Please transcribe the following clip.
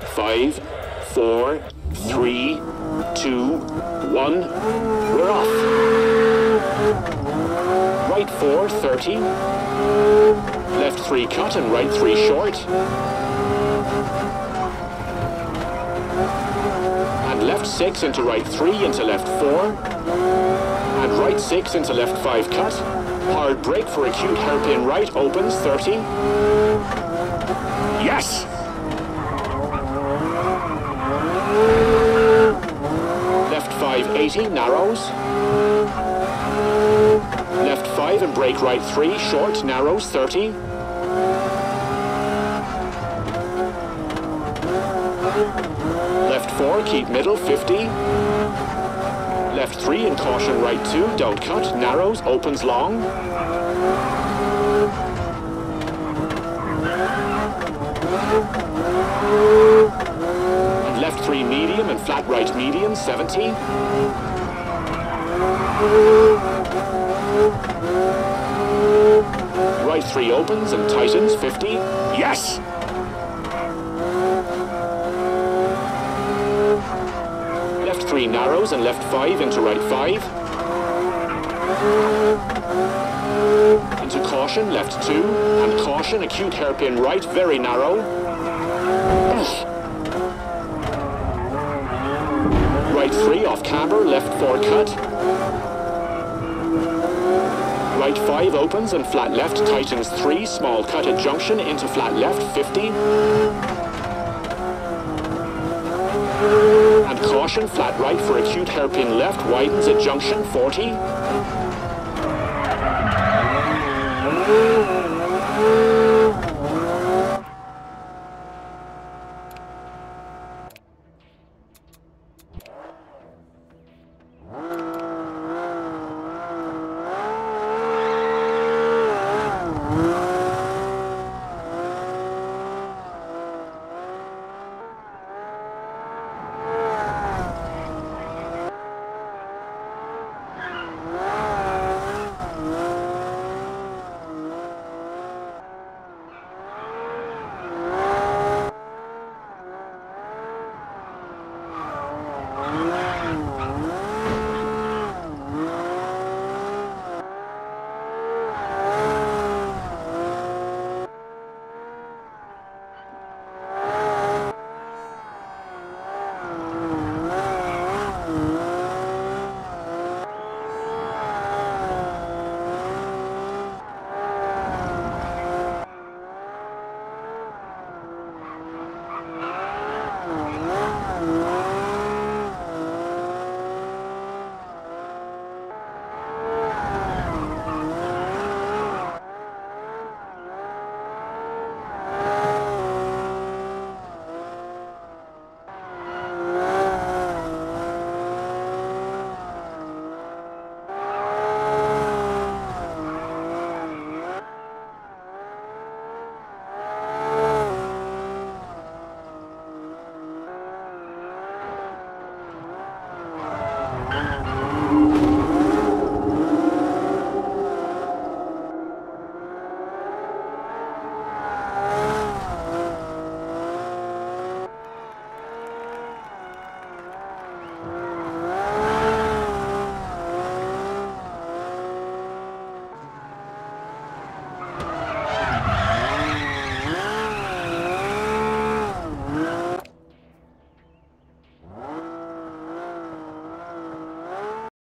Five, four, three, two, one. We're off. Right four, 30. Left three cut and right three short. And left six into right three into left four. And right six into left five cut. Hard brake for acute hairpin right opens 30. Yes! Left 580 narrows. Left 5 and brake right 3 short narrows 30. Left 4 keep middle 50. Left 3 and caution right 2 don't cut narrows opens long. And left 3 medium and flat right medium 70. Right 3 opens and tightens 50. Yes! Left 3 narrows and left 5 into right 5. Into caution, left 2. And caution, acute hairpin right, very narrow. 3 off camber, left 4 cut. Right 5 opens and flat left tightens 3, small cut at junction into flat left 50. And caution, flat right for acute hairpin left, widens at junction 40. Oh. 啊。